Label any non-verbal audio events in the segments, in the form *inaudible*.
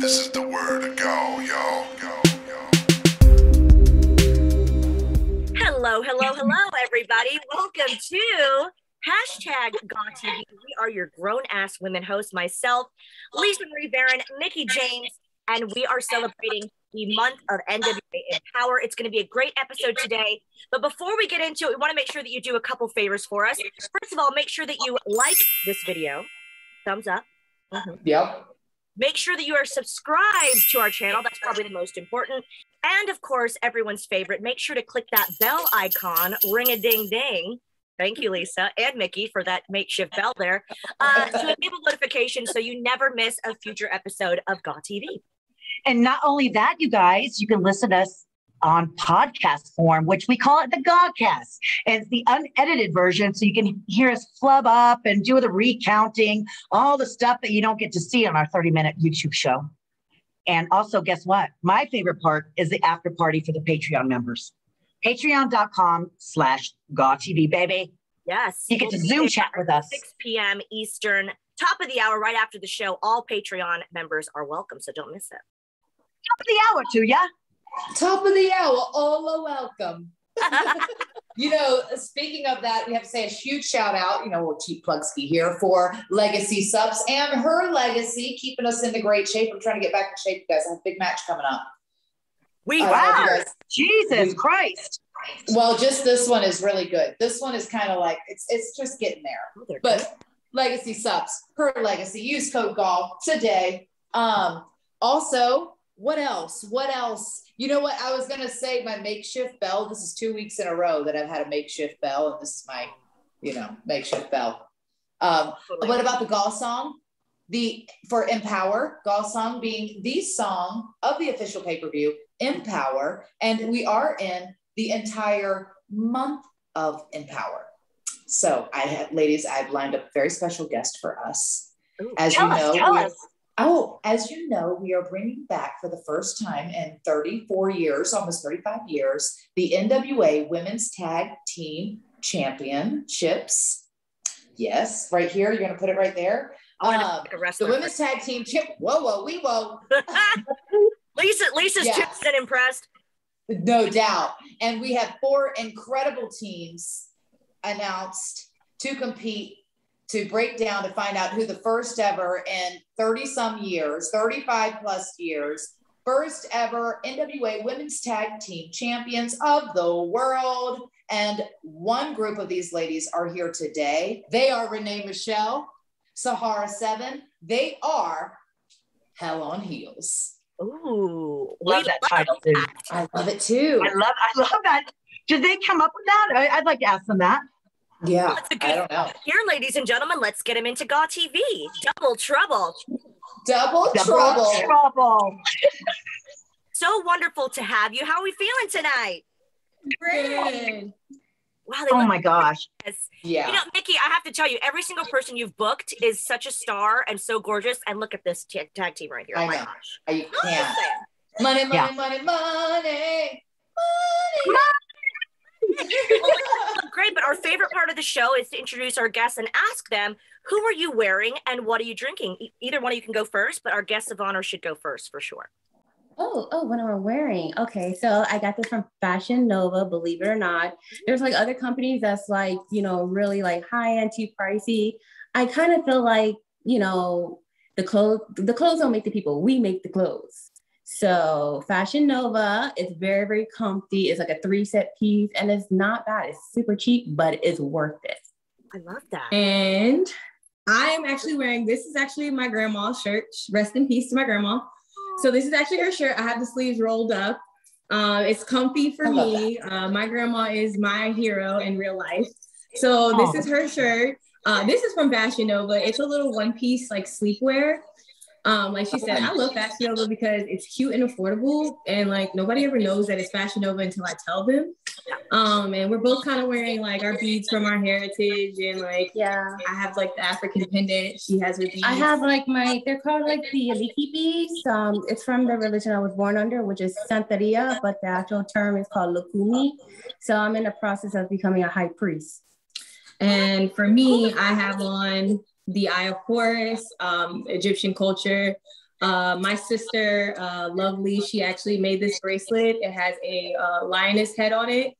This is the word to go, yo, yo, yo. Hello, hello, hello, everybody. Welcome to hashtag GawTV. We are your grown ass women hosts, myself, Lisa Marie Varon, Mickie James, and we are celebrating the month of NWA Empower. It's going to be a great episode today. But before we get into it, we want to make sure that you do a couple favors for us. First of all, make sure that you like this video, thumbs up. Mhm. Yep. Make sure that you are subscribed to our channel. That's probably the most important. And of course, everyone's favorite, make sure to click that bell icon, ring a ding ding. Thank you, Lisa and Mickie, for that makeshift bell there uh, to enable notifications so you never miss a future episode of Gaw TV. And not only that, you guys, you can listen to us on podcast form, which we call it the Godcast. It's the unedited version, so you can hear us flub up and do the recounting, all the stuff that you don't get to see on our 30 minute YouTube show. And also, guess what? My favorite part is the after party for the Patreon members. Patreon.com slash GawTV, baby. Yes. You get to Zoom chat with us. 6 p.m. Eastern, top of the hour, right after the show. All Patreon members are welcome, so don't miss it. Top of the hour to ya. Top of the hour, all are welcome. *laughs* you know, speaking of that, we have to say a huge shout out, you know, we'll cheap plug ski here for Legacy Subs and her legacy, keeping us in the great shape. I'm trying to get back in shape, you guys. I have a big match coming up. We you are. Jesus Christ. Well, just this one is really good. This one is kind of like it's it's just getting there. Oh, they're good. but legacy subs her legacy use code golf today um also what else? What else? You know what? I was gonna say my makeshift bell. This is two weeks in a row that i've had a makeshift bell and this is my you know makeshift bell. Um Totally. what about the golf song? The for empower golf song being the song of the official pay-per-view empower and we are in the entire month of empower. So I had, ladies, I've lined up a very special guest for us. Ooh, As you us, know, tell we- us. Oh, as you know, we are bringing back for the first time in 34 years, almost 35 years, the NWA Women's Tag Team Championships. Yes, right here. You're going to put it right there. Um, the. Women's Tag Team Chip. Whoa, whoa, we whoa. *laughs* Lisa, Lisa's Yeah. too good impressed. No doubt. And we have four incredible teams announced to compete to break down to find out who the first ever in 30 some years, 35 plus years, first ever NWA women's tag team champions of the world. And one group of these ladies are here today. They are Renee Michelle, Sahara Seven. They are Hell on Heels. Ooh, Love that title, dude. I love it too. I love, I love that. Did they come up with that? I, I'd like to ask them that. Yeah, That's a good- I don't know. Here, ladies and gentlemen, let's get him into Gaw TV. Double trouble. Double, Double trouble. trouble. *laughs* So wonderful to have you. How are we feeling tonight? Good. Wow, Oh my gosh. nice. Yeah. You know, Mickie, I have to tell you, every single person you've booked is such a star and so gorgeous. And look at this tag, tag team right here. Oh I my know. gosh. I Listen. can't. Money, money, Yeah. money, money. Look great, but our favorite part of the show is to introduce our guests and ask them, who are you wearing and what are you drinking? E- Either one of you can go first, but our guests of honor should go first for sure. Oh, oh, what am I wearing? Okay, so I got this from Fashion Nova, believe it or not. Mm-hmm. There's like other companies that's like, you know, really like high end, too pricey. I kind of feel like, you know, the clothes, the clothes don't make the people, we make the clothes. So Fashion Nova is very, very comfy. It's like a three set piece and it's not bad. It's super cheap, but it's worth it. I love that. And I am actually wearing this is actually my grandma's shirt. Rest in peace to my grandma. So this is actually her shirt. I have the sleeves rolled up. Uh, it's comfy for me. Uh, my grandma is my hero in real life. So this Oh. is her shirt. Uh, this is from Fashion Nova. It's a little one piece like sleepwear. Um, like she said, I love Fashion Nova because it's cute and affordable, and like nobody ever knows that it's Fashion Nova until I tell them. Um, and we're both kind of wearing like our beads from our heritage, and like Yeah. I have like the African pendant. She has her beads. I have like my, they're called like the eleke beads. Um, it's from the religion I was born under, which is Santeria, but the actual term is called Lukumi. So I'm in the process of becoming a high priest. And for me, I have on the Eye of Horus, um, Egyptian culture. Uh, my sister, uh, Lovely, she actually made this bracelet. It has a uh, lioness head on it.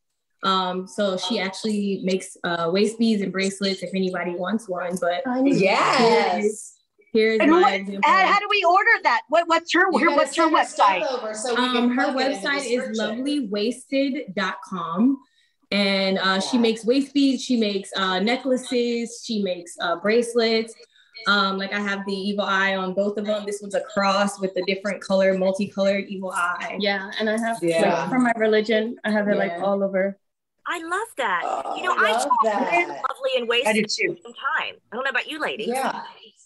Um, so she actually makes uh, waist beads and bracelets if anybody wants one. But Yes. here's And what, example. how, how do we order that? What, what's her, You her what's her send your stuff website? Over so we Um, her plug it in the website is description. lovelywasted.com. And uh, she makes waist beads, she makes uh, necklaces, she makes uh, bracelets. Um, like I have the evil eye on both of them. This one's a cross with a different color, multicolored evil eye. Yeah, and I have Yeah. like, from my religion, I have it like all over. I love that. Oh, you know, I I love talk that. lovely and I wasted do too. the time. I don't know about you ladies. Yeah.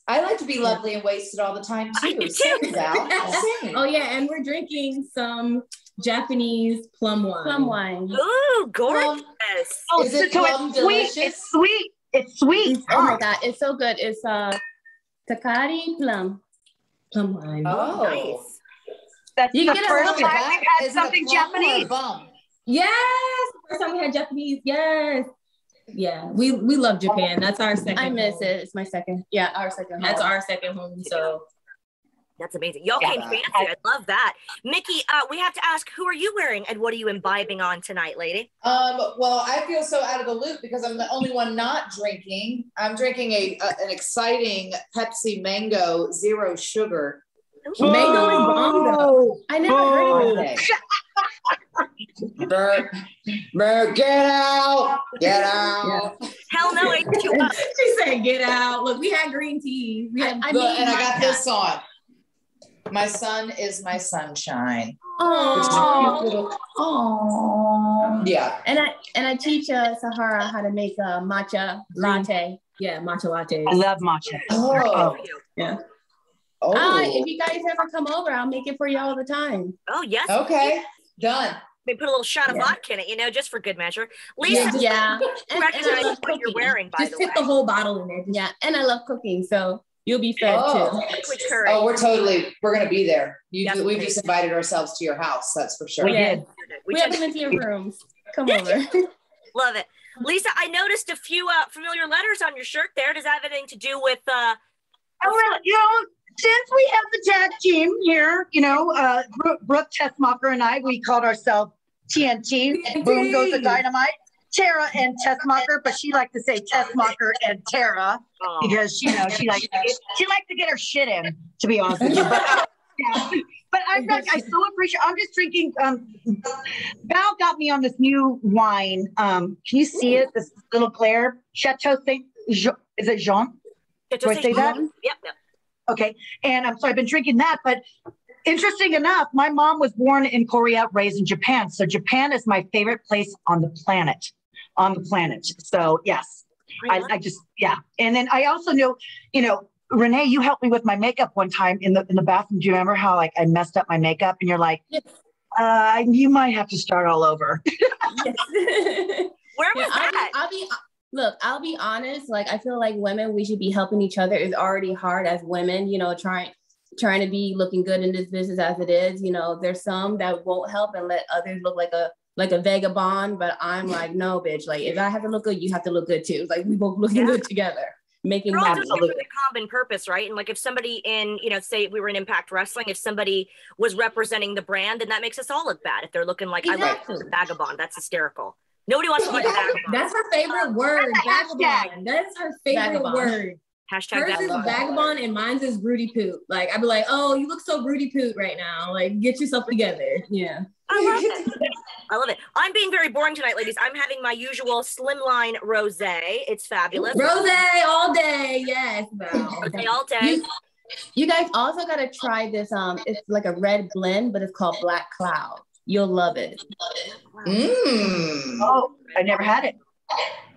I like to be lovely and wasted all the time I too. do too. *laughs* Same. Oh yeah, and we're drinking some Japanese plum wine. Plum wine. Ooh, gorgeous. Oh, Is so, it so plum it's sweet. delicious? It's sweet. It's sweet. Oh my god, it's so good. It's uh Takara plum. Plum wine. Oh. Nice. That's You the get a first little time bit- we've had Is something plum or a Japanese. bum? Yes, first time we had Japanese. Yes, yeah, we we love Japan. That's our second. I miss home. it. It's my second. Yeah, our second. That's our second home. So That's amazing. Y'all Yeah. came fancy. I love that. Mickie, uh, we have to ask, who are you wearing and what are you imbibing on tonight, lady? Um, well, I feel so out of the loop because I'm the only one not drinking. I'm drinking a, a an exciting Pepsi Mango Zero Sugar. mango is bomb though. Oh, I never heard of it. Okay. Bert, Bert, get out, get out. Hell no, I *laughs* hit you up. she said, "Get out!" Look, we had green tea. We had. I Look, made and I got cup. this on. My son is my sunshine. Which is a Aw. cute little, Oh. yeah. And I and I teach uh, Sahara how to make a matcha latte. yeah, matcha latte. I love matcha. Oh, Yeah. oh. Uh, if you guys ever come over, I'll make it for you all the time. Oh, yes. okay, done. They put a little shot of Yeah. movka in it, you know, just for good measure. Lisa, Yeah. Yeah. And, and I recognize love what you're cooking. wearing, by Just the tip way. the whole bottle in there. Yeah, and I love cooking, so you'll be fed Oh. too. Liquid. Oh, we're totally, we're gonna be there. You, Yep. we've just invited ourselves to your house, that's for sure. We Yeah. did. We We have just them into your rooms. Come over. *laughs* love it. Lisa, I noticed a few uh, familiar letters on your shirt there. Does that have anything to do with uh, Oh, well, you know, since we have the tag team here, you know, uh, Brooke, Brooke Tessmacher and I, we called ourselves TNT. Boom goes the dynamite. Tara and Tessmacher, but she liked to say Tessmacher and Tara oh, because you know she get, she liked to get her shit in. To be honest with you, but uh, yeah. but I'm not, I so appreciate. I'm just drinking. Um, Val got me on this new wine. Um, can you see it? This little glare, Chateau Saint. Jean, is it Jean? Do I say that? Yep, yep. Okay. And I'm um, so I've been drinking that. But interesting enough, my mom was born in Korea, raised in Japan. So Japan is my favorite place on the planet. On the planet. So yes, I, love I just yeah. And then I also know, you know, Renee, you helped me with my makeup one time in the in the bathroom. Do you remember how like I messed up my makeup? And you're like, Yes. uh, you might have to start all over. *laughs* Where Yeah, was I'll that? be, I'll be look, I'll be honest. Like I feel like women, we should be helping each other. It's already hard as women, you know, trying trying to be looking good in this business as it is. You know, there's some that won't help and let others look like a like a vagabond. But I'm like, no, bitch. Like if I have to look good, you have to look good too. Like we both looking Yeah. good together, making We're all money. doing it for the common purpose, right? And like if somebody in, you know, say we were in Impact Wrestling, if somebody was representing the brand, then that makes us all look bad. If they're looking like I Exactly. love vagabond, that's hysterical. Nobody wants to look like a vagabond. That's her favorite word, vagabond. That is her favorite Vagabond. word. Hashtag Hers is vagabond. vagabond and mine's is Rudy Poot. Like I'd be like, oh, you look so Rudy Poot right now. Like get yourself together. Yeah. I *laughs* love it. I love it. I'm being very boring tonight, ladies. I'm having my usual slimline rosé. It's fabulous. Rose all day. Yes, Val. Rosé all day. You, you guys also gotta try this. Um, it's like a red blend, but it's called Black Cloud. You'll love it. Mmm. Oh, I never had it.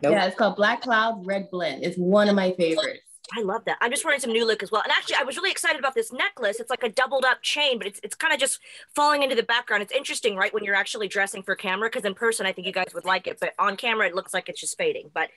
Nope. Yeah, it's called Black Cloud Red Blend. It's one of my favorites. I love that. I'm just wearing some new look as well. And actually, I was really excited about this necklace. It's like a doubled up chain, but it's it's kind of just falling into the background. It's interesting, right? When you're actually dressing for camera, because in person, I think you guys would like it, but on camera, it looks like it's just fading. But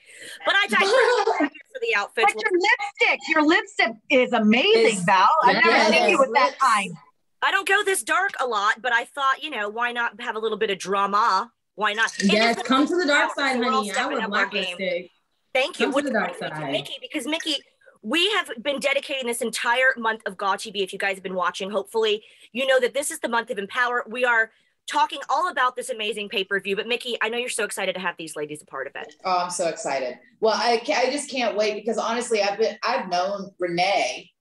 but I digress *laughs* for the outfit. But your lipstick, your lipstick is amazing, Is- Val. I've never Yes. seen you with that kind. I don't go this dark a lot, but I thought, you know, why not have a little bit of drama? Why not? Yes, come to the dark side, honey. I would up our black game. lipstick. Thank you. Come to What the dark Mickie, side. Mickie, because Mickie, we have been dedicating this entire month of Gaw TV. If you guys have been watching, hopefully you know that this is the month of Empower. We are talking all about this amazing pay per view. But Mickie, I know you're so excited to have these ladies a part of it. Oh, I'm so excited. Well, I, I just can't wait because honestly, I've been I've known Renee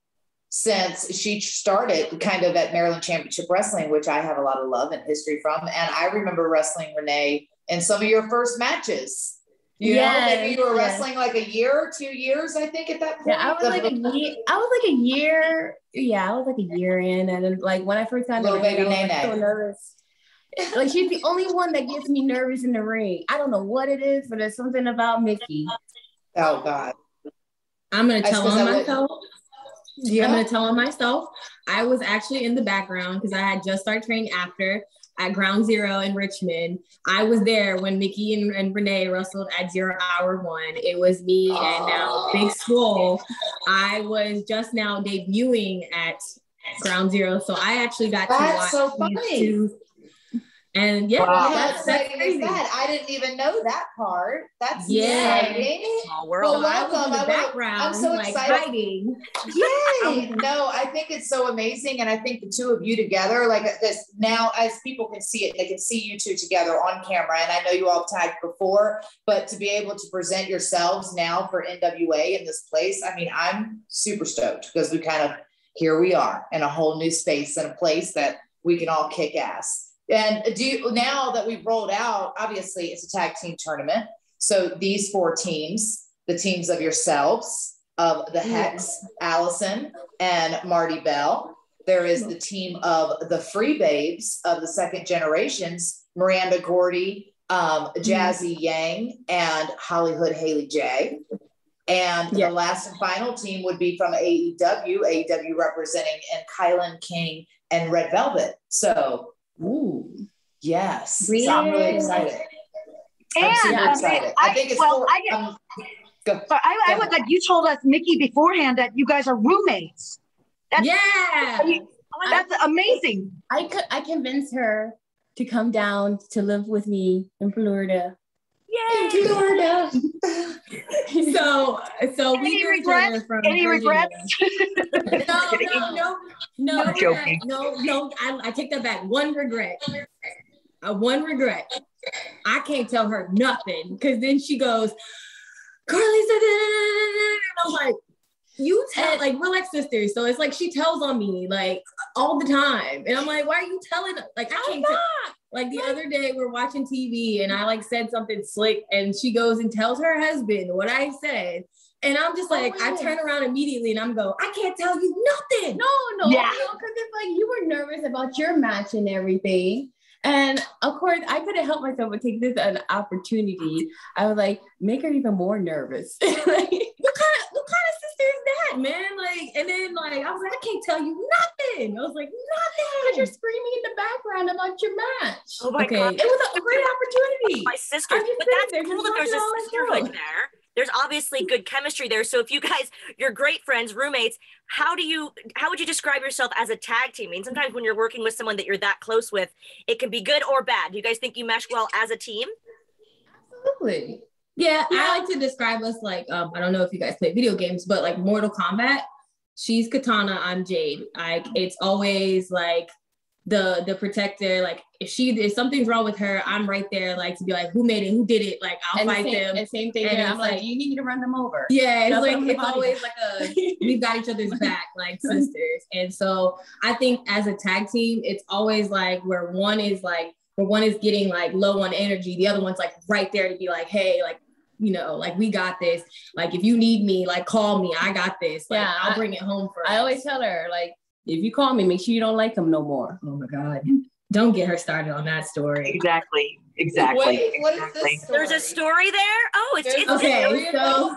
since she started kind of at Maryland Championship Wrestling, which I have a lot of love and history from. And I remember wrestling Renee in some of your first matches. You Yes, know, maybe you were yes. wrestling like a year or two years, I think, at that point. Yeah, I was like a year. I was like a year. Yeah, I was like a year in, and then like when I first got Little baby I was so nervous. Like she's the only one that gets me nervous in the ring. I don't know what it is, but there's something about Mickie. oh God. I'm gonna tell on myself. Yeah. I'm gonna tell on myself. I was actually in the background because I had just started training after at Ground Zero in Richmond. I was there when Mickie and, and Renee wrestled at Zero Hour One. It was me and now oh. Big Swole. I was just now debuting at Ground Zero, so I actually got That's to watch so these funny. two. And yeah, Wow. That's, that's exciting crazy. is that? I didn't even know that part. That's Yeah. exciting. Small world. Well, I was in welcome. the I will- background, I'm so like excited. hiding. Yay! *laughs* no, I think it's so amazing, and I think the two of you together, like uh, this now, as people can see it, they can see you two together on camera. And I know you all tagged before, but to be able to present yourselves now for NWA in this place, I mean, I'm super stoked because we kind of here we are in a whole new space and a place that we can all kick ass. And do you, now that we've rolled out, obviously it's a tag team tournament. So these four teams, the teams of yourselves, of the Hex, Allysin, and Marti Belle. There is the team of the Free Babes of the second generations, Miranda Gordy, um, Jazzy Yang, and Hollywood Haley J. And Yeah. the last and final team would be from AEW, AEW representing and KiLynn King and Red Velvet. So, ooh, yes. So I'm really Really? excited. I'm And super um, excited. I, I- think it's well, I get- um, go. I, I would like you told us, Mickie, beforehand that you guys are roommates. That's- Yeah. That's amazing. I could I convinced her to come down to live with me in Florida. Yay! Florida. *laughs* So, so we Any each regrets? from Any Virginia. regrets? *laughs* No, no, no, no, I'm regret. joking. no, no. I, I take that back. One regret. Uh, one regret. I can't tell her nothing because then she goes, Carly said, that," and I'm like, you tell, like we're like sisters, so it's like she tells on me like all the time, and I'm like, why are you telling? Like I can't. tell- like the other day, we're watching TV and I like said something slick, and she goes and tells her husband what I said. And I'm just Oh, like, I turn around immediately and I'm go, I can't tell you nothing. No, no, Yeah. no, because it's like you were nervous about your match and everything. And of course, I couldn't help myself but take this as an opportunity. I was like, make her even more nervous. Like, *laughs* What kind of what kind of sister is that, man? Like, and then like I was like, I can't tell you nothing. I was like, nothing, Because you're screaming in the background about your match. Oh my okay, god. it was a great opportunity. my sister, But that's there cool just that there's a watching all sisterhood stuff. there. There's obviously good chemistry there. So if you guys, you're great friends, roommates, how do you how would you describe yourself as a tag team? I mean, sometimes when you're working with someone that you're that close with, it can be good or bad. Do you guys think you mesh well as a team? Absolutely. Yeah, I like to describe us like um, I don't know if you guys play video games, but like Mortal Kombat. She's Katana, I'm Jade. Like it's always like the the protector. Like if she if something's wrong with her, I'm right there, like to be like, who made it, who did it? Like I'll and fight same, them. And same thing. And. I'm like, like- you need to run them over. Yeah, it's That's like it's always like a *laughs* we've got each other's back, like sisters. And so I think as a tag team, it's always like where one is like where one is getting like low on energy, the other one's like right there to be like, hey, like you know, like we got this. Like if you need me, like call me. I got this. Like Yeah, I'll I- bring it home for. I us. always tell her, like, if you call me, make sure you don't like them no more. Oh my god, don't get her started on that story. Exactly. Exactly. Wait, what is this story? There's a story there. Oh, it's, it's Okay, story so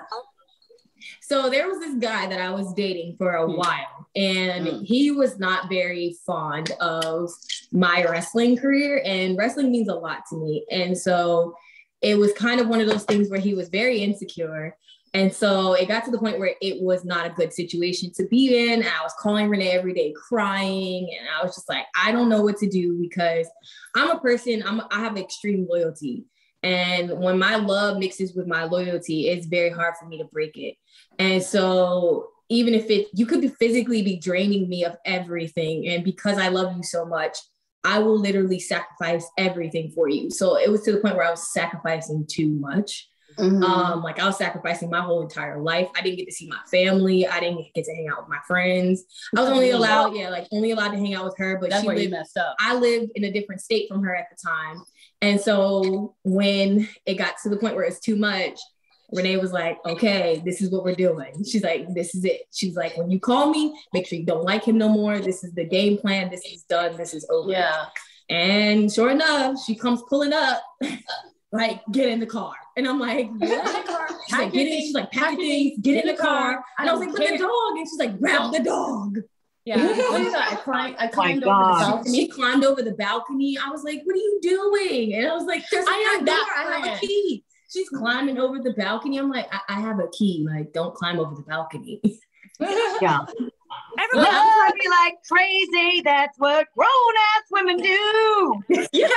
So there was this guy that I was dating for a Mm. while, and Mm. he was not very fond of my wrestling career, and wrestling means a lot to me. And so it was kind of one of those things where he was very insecure. And so it got to the point where it was not a good situation to be in. I was calling Renee every day crying. And I was just like, I don't know what to do because I'm a person, I'm I have extreme loyalty. And when my love mixes with my loyalty, it's very hard for me to break it. And so even if it you could be physically be draining me of everything. And because I love you so much, I will literally sacrifice everything for you. So it was to the point where I was sacrificing too much. Mhm. Um, like I was sacrificing my whole entire life. I didn't get to see my family. I didn't get to hang out with my friends. I was only allowed, yeah, like only allowed to hang out with her. But That's she lived, messed up. I lived in a different state from her at the time. And so when it got to the point where it's too much, Renee was like, okay, this is what we're doing. She's like, this is it. She's like, when you call me, make sure you don't like him no more. This is the game plan. This is done. This is over. Yeah. And sure enough, she comes pulling up, like, get in the car. And I'm like, *laughs* what? She's like, get in. She's like, pack your things, get in the car. And I was like, but the dog. And she's like, grab the dog. Yeah. *laughs* What is that? I climbed, I climbed over God. the She balcony. climbed over the balcony. I was like, what are you doing? And I was like, there's a I am front that door. I have a key. She's climbing over the balcony. I'm like, I, I have a key. Like, don't climb over the balcony. *laughs* Yeah. Everyone, Love me like crazy. That's what grown ass women do. *laughs* yeah.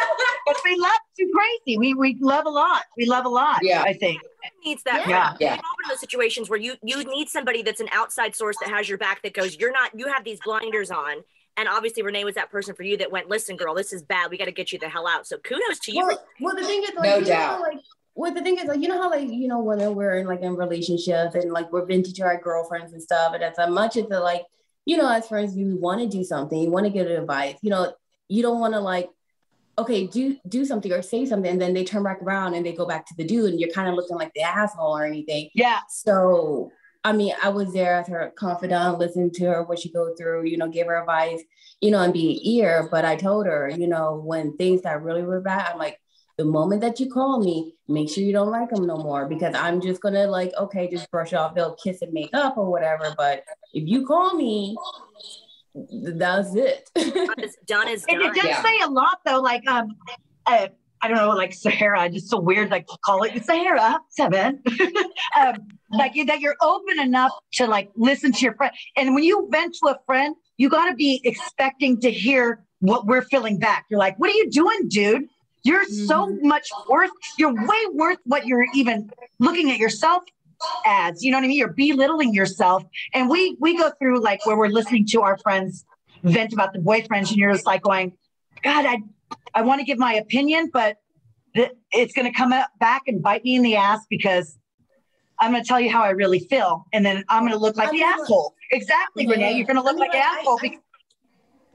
But we love too crazy. We we love a lot. We love a lot. Yeah. I think. needs that. Yeah. We've Yeah. all been in those situations where you you need somebody that's an outside source that has your back that goes, you're not, you have these blinders on. And obviously Renee was that person for you that went, listen, girl, this is bad. We got to get you the hell out. So kudos to you. Well, well, the thing is, like, No you know, doubt. like, well, the thing is, like, you know how, like, you know, when we're in like in relationships and like we're venting to our girlfriends and stuff, and as much as the like, you know, as friends, you want to do something, you want to give advice, you know, you don't want to like, okay, do do something or say something, and then they turn back around and they go back to the dude, and you're kind of looking like the asshole or anything. Yeah. So, I mean, I was there as her confidant, listened to her what she go through, you know, give her advice, you know, and be an ear. But I told her, you know, when things got really, really bad, I'm like, the moment that you call me, make sure you don't like them no more because I'm just gonna like, okay, just brush off, they'll kiss and make up or whatever. But if you call me, that's it. *laughs* Done is done. Is And it does Yeah. say a lot though, like um uh, I don't know, like Sahara, just so weird, like to call it Sahara seven. *laughs* um, like you- that you're open enough to like listen to your friend. And when you vent to a friend, you gotta be expecting to hear what we're feeling back. You're like, what are you doing, dude? You're so mm-hmm. much worth, you're way worth what you're even looking at yourself as. You know what I mean? You're belittling yourself. And we we go through like where we're listening to our friends vent about the boyfriends, and you're just like going, God, I I want to give my opinion, but th- it's going to come up back and bite me in the ass because I'm going to tell you how I really feel, and then I'm going to look like I the asshole. Exactly, Yeah. Renee. You're going to I look mean, like an like, I- asshole. I- because-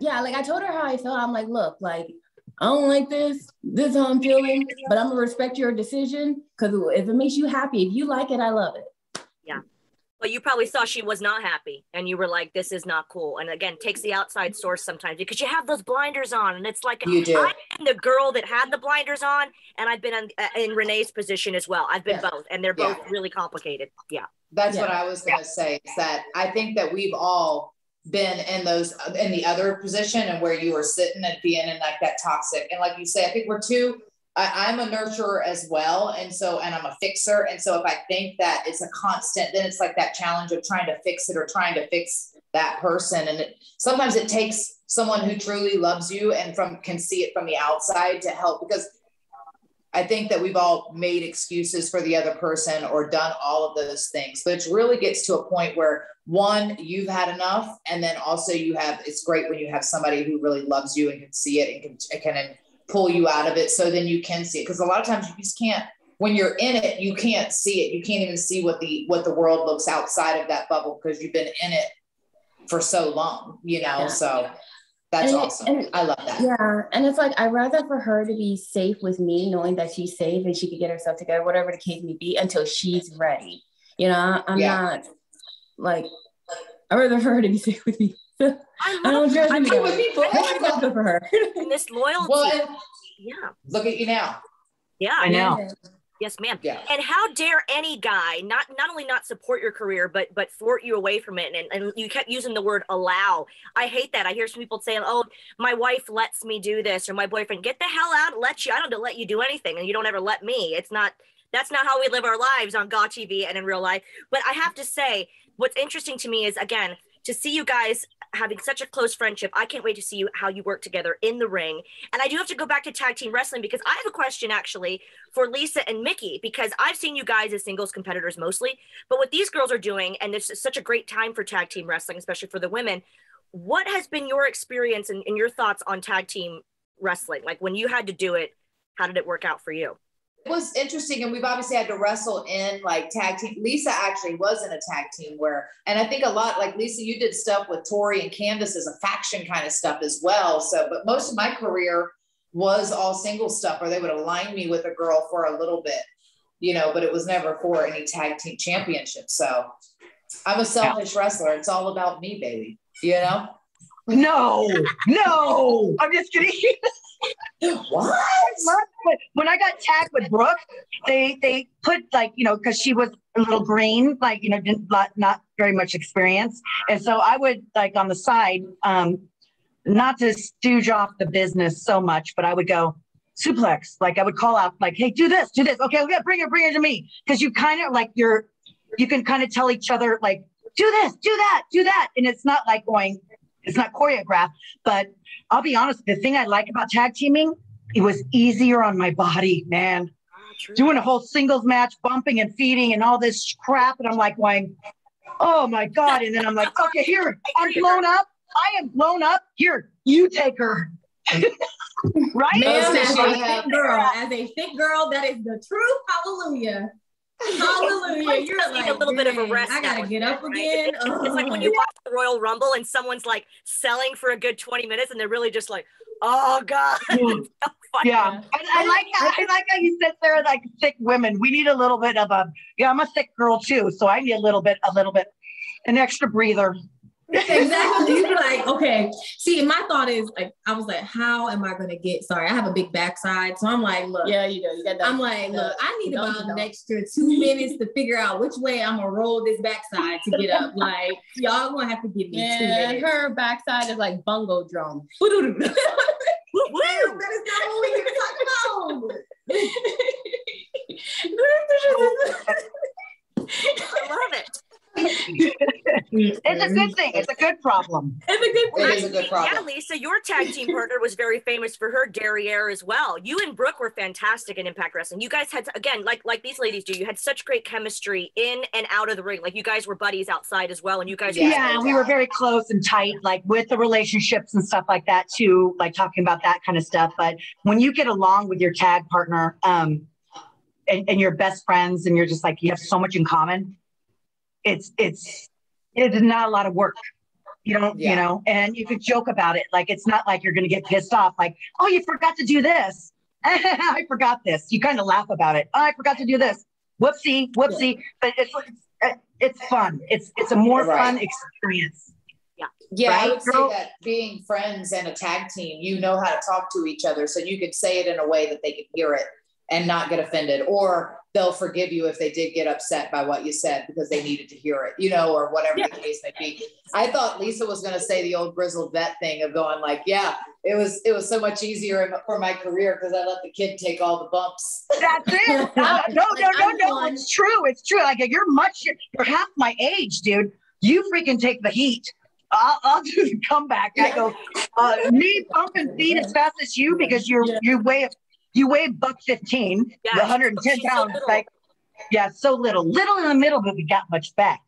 yeah, like I told her how I felt. I'm like, look, like I don't like this. This is how I'm feeling, but I'm gonna respect your decision because if it makes you happy, if you like it, I love it. Yeah. Well, you probably saw she was not happy, and you were like, "This is not cool." And again, takes the outside source sometimes because you have those blinders on, and it's like You do. I've been the girl that had the blinders on, and I've been in, uh, in Renee's position as well. I've been Yeah. both, and they're both really complicated. Yeah, That's Yeah. what I was gonna say, is that I think that we've all been in those, in the other position and where you were sitting and being in like that toxic. And like you say, I think we're too, I, I'm a nurturer as well. And so, and I'm a fixer. And so if I think that it's a constant, then it's like that challenge of trying to fix it or trying to fix that person. And it, sometimes it takes someone who truly loves you and from, can see it from the outside to help because I think that we've all made excuses for the other person or done all of those things, but it really gets to a point where one, you've had enough, and then also you have. It's great when you have somebody who really loves you and can see it and can can pull you out of it, so then you can see it. Because a lot of times you just can't. When you're in it, you can't see it. You can't even see what the what the world looks outside of that bubble because you've been in it for so long. You know, Yeah. so that's And awesome. and- I love that. Yeah, and it's like I'd rather for her to be safe with me, knowing that she's safe and she could get herself together, whatever the case may be, until she's ready. You know, I'm Yeah. not like I'd rather for her to be safe with me. *laughs* I I don't love judge I me. love with people. That's *laughs* good for her. this loyalty. Well, yeah, look at you now. yeah, I know. Yes, ma'am. Yeah. And how dare any guy not not only not support your career, but but thwart you away from it? And, and you kept using the word allow. I hate that. I hear some people saying, "Oh, my wife lets me do this," or "My boyfriend." Get the hell out! Let you. I don't let you do anything, and you don't ever let me. It's not. That's not how we live our lives on Gaw TV and in real life. But I have to say, what's interesting to me is again to see you guys having such a close friendship. I can't wait to see you how you work together in the ring. And I do have to go back to tag team wrestling because I have a question actually for Lisa and Mickie because I've seen you guys as singles competitors mostly, but what these girls are doing, and this is such a great time for tag team wrestling, especially for the women. What has been your experience and, and your thoughts on tag team wrestling? Like when you had to do it, how did it work out for you? It was interesting, and we've obviously had to wrestle in like tag team. Lisa actually was in a tag team where, and I think a lot like Lisa, you did stuff with Torrie and Candice as a faction kind of stuff as well. So, but most of my career was all single stuff, where they would align me with a girl for a little bit, you know, but it was never for any tag team championship. So, I'm a selfish wrestler. It's all about me, baby. You know. No, no, I'm just kidding. *laughs* What? when I got tagged with Brooke, they they put like you know because she was a little green, like you know didn't not, not very much experience, and so I would like on the side, um, not to stooge off the business so much, but I would go suplex, like I would call out like, hey, do this, do this, okay, okay, bring it, bring it to me, because you kind of like you're, you can kind of tell each other like, do this, do that, do that, and it's not like going, it's not choreographed, but I'll be honest, the thing I like about tag teaming, it was easier on my body, man. Ah, Doing a whole singles match, bumping and feeding and all this crap. And I'm like going, oh my God. And then I'm like, okay, here, I'm blown up. I am blown up. Here, you take her. *laughs* right? Ma'am, as a she have- fit girl, as a fit girl, that is the truth. Hallelujah. Hallelujah. You're need like a little bit of a rest I gotta get up right? again. It's like when you watch the Royal Rumble and someone's like selling for a good 20 minutes and they're really just like, oh God. *laughs* Mm. So. Yeah. I, I like how I like how you sit there like sick women. We need a little bit of a yeah, I'm a sick girl too. So I need a little bit, a little bit, an extra breather. Exactly. You're like, okay. See, my thought is like, I was like, how am I gonna get? Sorry, I have a big backside, so I'm like, look. Yeah, you do. You got that. I'm like, look, I need Don't about know. an extra two minutes to figure out which way I'm gonna roll this backside to get up. *laughs* Like, y'all gonna have to give me two Man, minutes. her backside is like bungo drum. *laughs* Woo, woo. That is not what we're here *laughs* I love it. It's a good thing. It's a good problem. It's a good It is a good Yeah. Lisa, your tag team *laughs* partner was very famous for her derriere as well. You and Brooke were fantastic in Impact Wrestling. You guys had again, like like these ladies do. You had such great chemistry in and out of the ring. Like you guys were buddies outside as well, and you guys. Yeah. Yeah, we were very close and tight, like with the relationships and stuff like that too, like talking about that kind of stuff. But when you get along with your tag partner, um, and, and you're best friends and you're just like you have so much in common, it's it's it's not a lot of work. You don't, Yeah. you know, and you could joke about it. Like it's not like you're gonna get pissed off, like, oh, you forgot to do this. *laughs* I forgot this. You kind of laugh about it. Oh, I forgot to do this. Whoopsie, whoopsie. But it's it's it's fun. It's it's a more Right. fun experience. Yeah, yeah. I Right, would say that being friends and a tag team, you know how to talk to each other. So you could say it in a way that they could hear it and not get offended, or they'll forgive you if they did get upset by what you said because they needed to hear it, you know, or whatever the case may be. I thought Lisa was going to say the old grizzled vet thing of going like, yeah, it was it was so much easier for my career because I let the kid take all the bumps. That's it. *laughs* Uh, no, no, no, I'm no. It's true. It's true. Like you're much. You're half my age, dude. You freaking take the heat. I'll, I'll *laughs* do the comeback. I go, uh, me pumping feet as fast as you because you're Yeah. you weigh you weigh buck fifteen, Yeah, the 110 she's so pounds. little. like, yeah, so little, little in the middle, but we got much back.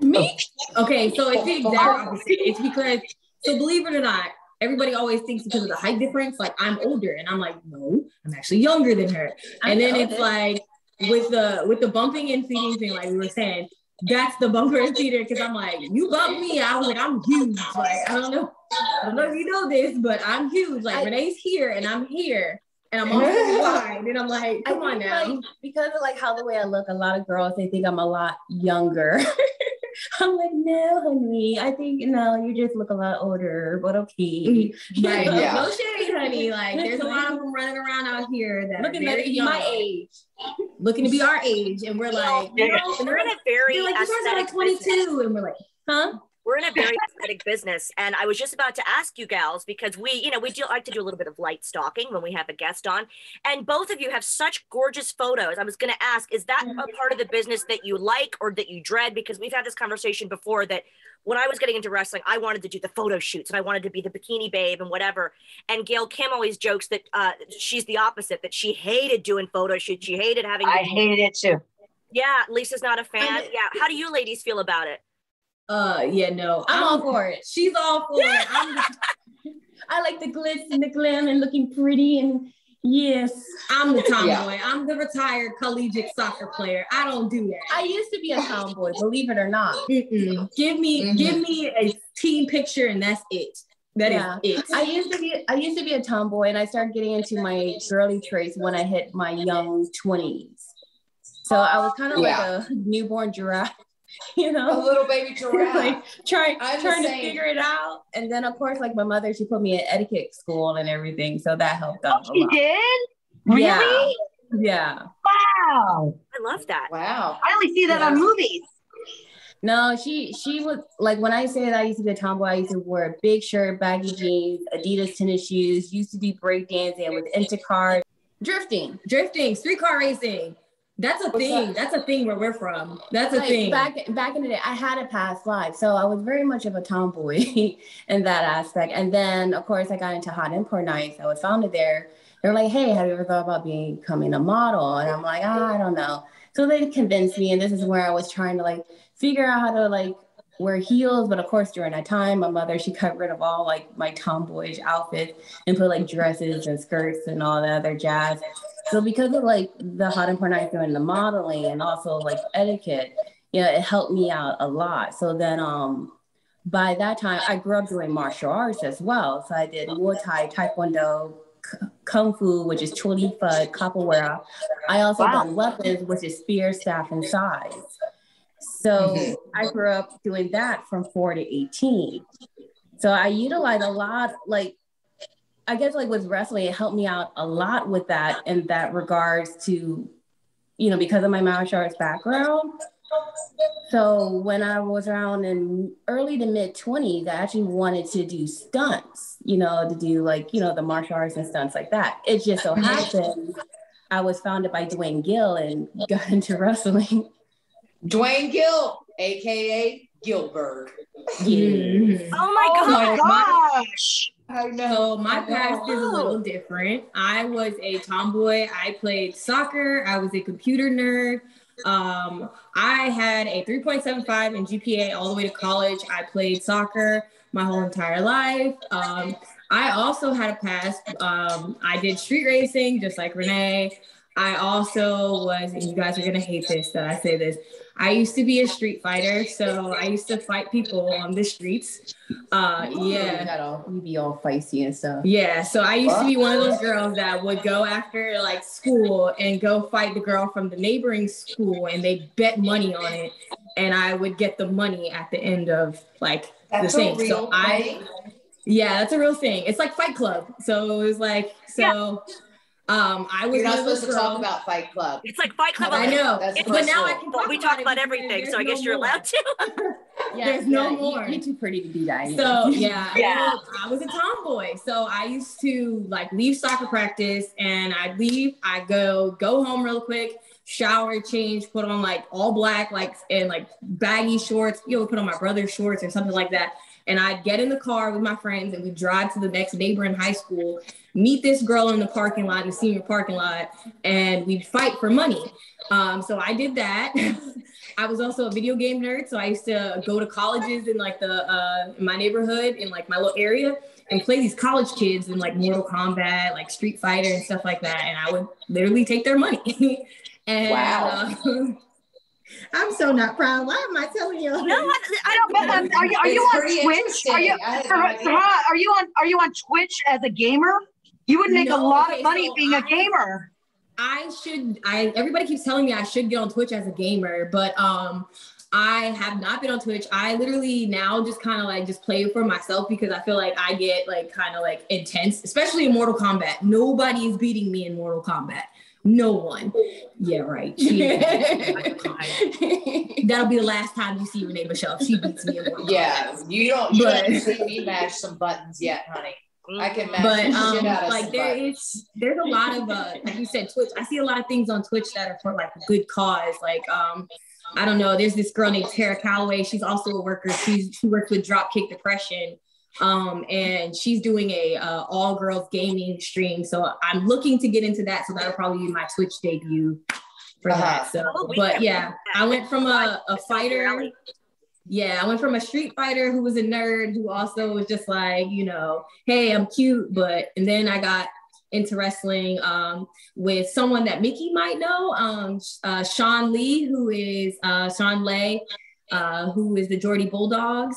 Me? Oh. Okay, so it's the exact opposite. It's because, so believe it or not, everybody always thinks because of the height difference, like I'm older, and I'm like, no, I'm actually younger than her. And then it's like with the with the bumping and feeding thing, like we were saying, that's the bumper and feeder because I'm like, you bump me, I was like, I'm huge. Like I don't know, I don't know if you know this, but I'm huge. Like I- Renee's here, and I'm here, and I'm *laughs* also wide, and I'm like, I come on now. like, because of like how the way I look, a lot of girls they think I'm a lot younger. *laughs* I'm like, no, honey. I think no, you just look a lot older, but okay. Mm-hmm. Right. *laughs* Yeah. No shade, honey. Like there's a lot of them running around out here that Looking are at very young, my age. looking to be our age, and we're like, You you know, know, and we're in a very like, you guys are like aesthetic business. 22, and we're like, huh? We're in a very aesthetic business, and I was just about to ask you gals because we, you know, we do like to do a little bit of light stalking when we have a guest on, and both of you have such gorgeous photos. I was going to ask, is that a part of the business that you like or that you dread? Because we've had this conversation before that when I was getting into wrestling, I wanted to do the photo shoots and I wanted to be the bikini babe and whatever. And Gail Kim always jokes that uh, she's the opposite, that she hated doing photo shoots. She hated having. I hated it too. Yeah, Lisa's not a fan. Yeah, how do you ladies feel about it? Uh, yeah, no, I'm all for it. She's all for it. I'm the, I like the glitz and the glam and looking pretty and yes. I'm the tomboy. Yeah. I'm the retired collegiate soccer player. I don't do that. I used to be a tomboy, believe it or not. Mm-mm. Give me, Mhm. give me a team picture, and that's it. That is Yeah. it. I used to be I used to be a tomboy and I started getting into my girly traits when I hit my young 20s. So I was kind of Yeah. like a newborn giraffe, *laughs* you know, A little baby *laughs* giraffe. like trying I'm trying to figure it out. And then of course, like my mother, she put me in etiquette school and everything, so that helped oh, out a She lot. did? Really? Yeah. Yeah. Wow. I love that. wow. I only see that on movies. No, she she was like when I say that I used to be a tomboy, I used to wear a big shirt, baggy jeans, Adidas tennis shoes, used to do breakdancing with Intercard, drifting. Drifting, streetcar racing. That's a What's thing. that? That's a thing where we're from. That's a Like, thing. back back in the day, I had a past life, so I was very much of a tomboy *laughs* in that aspect. And then, of course, I got into hot import nights. I was founded there. They're like, "Hey, have you ever thought about becoming a model?" And I'm like, ah, "I don't know." So they convinced me, and this is where I was trying to like figure out how to like wear heels. But of course, during that time, my mother she got rid of all like my tomboyish outfits and put like dresses and skirts and all the other jazz. So because of like the hot import nights doing the modeling and also like etiquette, you know, it helped me out a lot. So then um by that time I grew up doing martial arts as well. So I did Muay Thai, Taekwondo, K- Kung Fu, which is Choy Li Fut, Capoeira. I also Wow. done weapons, which is spear, staff, and size. So Mhm. I grew up doing that from four to 18. So I utilize a lot, like I guess like with wrestling, it helped me out a lot with that in that regards to, you know, because of my martial arts background. So when I was around in early to mid 20s, I actually wanted to do stunts, you know, to do like, you know, the martial arts and stunts like that. It just so happened I was founded by Duane Gill and *laughs* got into wrestling. Duane Gill, aka Gillberg. Mhm. Oh my Oh God. my gosh. I know. So my past is a little different. I was a tomboy. I played soccer. I was a computer nerd. Um, I had a 3.75 in GPA all the way to college. I played soccer my whole entire life. Um, I also had a past. Um, I did street racing, just like Renee. I also was, and you guys are gonna hate this that I say this. I used to be a street fighter, so I used to fight people on the streets. Uh, yeah. You got all, you be all feisty and stuff. Yeah, so I used to be one of those girls that would go after like school and go fight the girl from the neighboring school and they bet money on it and I would get the money at the end of like That's the a thing. so I yeah, that's a real thing. It's like Fight Club. So it was like so um I was You're not one of those supposed to talk about Fight Club. It's like Fight Club. I know. It's- But now I can talk we talk it about everything, so I guess no you're more. allowed to. *laughs* yeah, There's no you- more. You, are too pretty to do that. So *laughs* yeah, Yeah. I was a tomboy. So I used to like leave soccer practice and I'd leave, I go go home real quick, shower, change, put on like all black, like and like baggy shorts, you know, put on my brother's shorts or something like that. And I'd get in the car with my friends and we'd drive to the next neighboring high school, meet this girl in the parking lot, in the senior parking lot, and we'd fight for money. Um, so I did that. *laughs* I was also a video game nerd, so I used to go to colleges in like the uh, in my neighborhood in like my little area and play these college kids in like Mortal Kombat, like Street Fighter and stuff like that. And I would literally take their money. *laughs* and Wow. uh, I'm so not proud. Why am I telling you? No, I, I But, um, are you, are you on Twitch? Are you, I had Sarah. Sarah, are you on are you on Twitch as a gamer? You would make a lot okay, of money so being a I- gamer. I should I everybody keeps telling me I should get on Twitch as a gamer, but um I have not been on Twitch. I literally now just kind of like just play it for myself because I feel like I get like kind of like intense, especially in Mortal Kombat. Nobody is beating me in Mortal Kombat. No one. Yeah, right. She *laughs* That'll be the last time you see Renee Michelle. She beats me. Yeah, you don't. You But- haven't seen me mash some buttons yet, honey. I can mash But um, shit out of like there buttons. is there's a lot of uh like you said Twitch. I see a lot of things on Twitch that are for like a good cause. Like um I don't know. There's this girl named Tara Calloway. She's also a worker. She's she works with Dropkick Depression. Um, and she's doing a uh, all girls gaming stream. So I'm looking to get into that. So that'll probably be my Twitch debut for Uh-huh. that. So, Oh, but yeah, I went from a, a fighter. Yeah, I went from a street fighter who was a nerd who also was just like, you know, hey, I'm cute, but and then I got into wrestling um, with someone that Mickie might know, um, uh, Sean Lee, who is uh, Sean Lay, uh, who is the Geordie Bulldogs.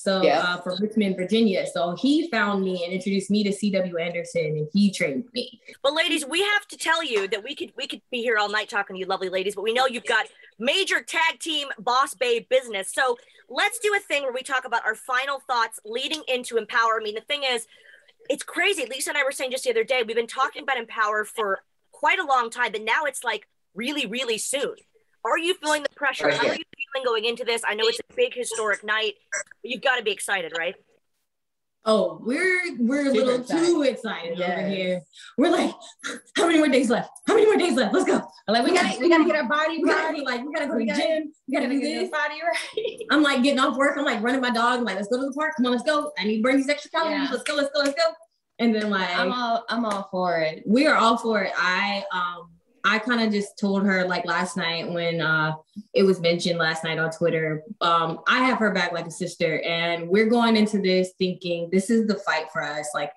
So Yeah. uh, from Richmond, Virginia. So he found me and introduced me to C.W. Anderson, and he trained me. But ladies, we have to tell you that we could we could be here all night talking to you, lovely ladies. But we know you've got major tag team boss babe business. So let's do a thing where we talk about our final thoughts leading into Empowerrr. I mean, the thing is, it's crazy. Lisa and I were saying just the other day, we've been talking about Empowerrr for quite a long time, but now it's like really, really soon. Are you feeling the pressure? Right How are you feeling going into this? I know it's a big historic night, but you've got to be excited, right? Oh, we're we're a little excited. too excited over here. We're like, how many more days left? How many more days left? Let's go. like we gotta we gotta get our body We gotta right. like, we gotta go to the gym. We gotta do this. body right. I'm like getting off work. I'm like running my dog. I'm like, let's go to the park. Come on, let's go. I need to burn these extra calories. Yeah. Let's go. Let's go. Let's go. And then like, I'm all I'm all for it. we are all for it. I um I kind of just told her like last night when uh it was mentioned last night on Twitter. Um I have her back like a sister and we're going into this thinking this is the fight for us. Like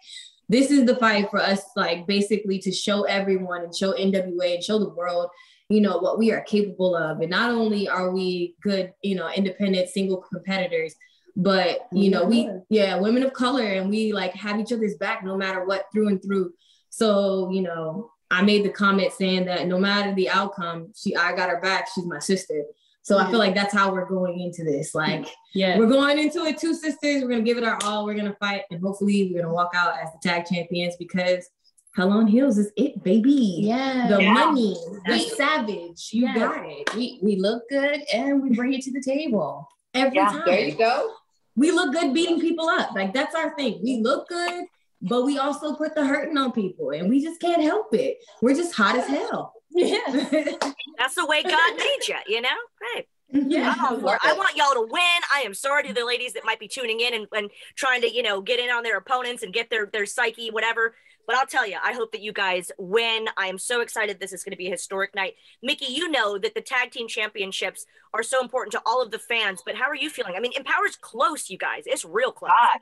this is the fight for us like basically to show everyone and show NWA and show the world you know what we are capable of and not only are we good you know independent single competitors but you know we yeah women of color and we like have each other's back no matter what through and through so you know i made the comment saying that no matter the outcome she i got her back she's my sister so i feel like that's how we're going into this like Yeah. we're going into it two sisters we're gonna give it our all we're gonna fight and hopefully we're gonna walk out as the tag champions because hell on heels is it baby Yeah. the Yeah. money the That's- savage you Yeah. got it we we look good and we bring it to the table. every Yeah, time There you go. we look good beating people up. Like that's our thing. We look good, but we also put the hurting on people, and we just can't help it. We're just hot as hell. Yeah. *laughs* That's the way God made you, you know? Right. Yeah. I'm all for it. I want y'all to win. I am sorry to the ladies that might be tuning in and, and trying to, you know, get in on their opponents and get their their psyche, whatever. But I'll tell you, I hope that you guys win. I am so excited. This is going to be a historic night. Mickie, you know that the tag team championships are so important to all of the fans. But how are you feeling? I mean, Empowerrr's close, you guys. It's real close. God.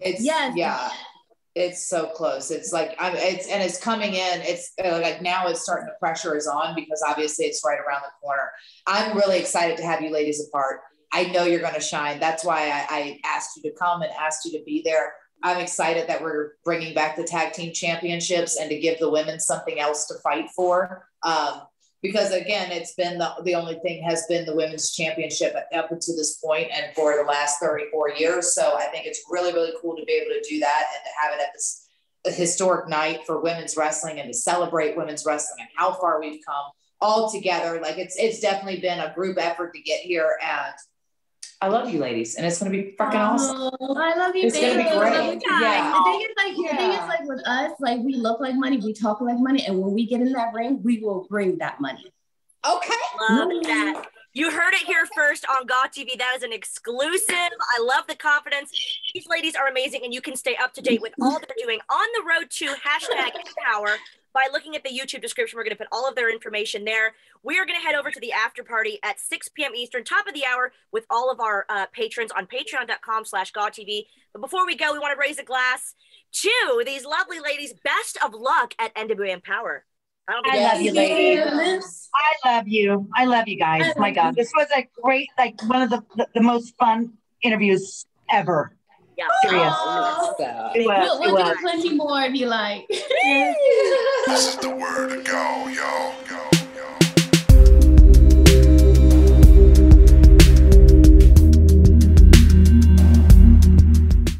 It's Yes. yeah. It's so close. It's like I'm. It's and it's coming in. It's uh, like now it's starting. The pressure is on because obviously it's right around the corner. I'm really excited to have you ladies apart. I know you're going to shine. That's why I, I asked you to come and asked you to be there. I'm excited that we're bringing back the tag team championships and to give the women something else to fight for. Um, because again, it's been the, the only thing has been the women's championship up to this point and for the last 34 years. So I think it's really, really cool to be able to do that and to have it at this historic night for women's wrestling and to celebrate women's wrestling and how far we've come all together. Like it's it's definitely been a group effort to get here and I love you ladies and it's gonna be fucking awesome. Oh, I love you. It's gonna be great. I love you. Yeah. The thing is, like, the thing Yeah. is, like, with us, like, we look like money, we talk like money, and when we get in that ring, we will bring that money. Okay. Love that. You heard it here first on GAW TV. That is an exclusive. I love the confidence. These ladies are amazing, and you can stay up to date with all they're doing on the road to hashtag Empowerrr by looking at the YouTube description. We're going to put all of their information there. We are going to head over to the after party at 6 p.m. Eastern, top of the hour, with all of our uh, patrons on patreon.com slash gawtv. But before we go, we want to raise a glass to these lovely ladies. Best of luck at NWA Empowerrr. I I love you, ladies. ladies. I love you. I love you guys. My God, this was a great, like one of the the, the most fun interviews ever. Yeah. Serious. So, It was. We'll, we'll do plenty more if you like. This is the word to go, yo, yo, yo.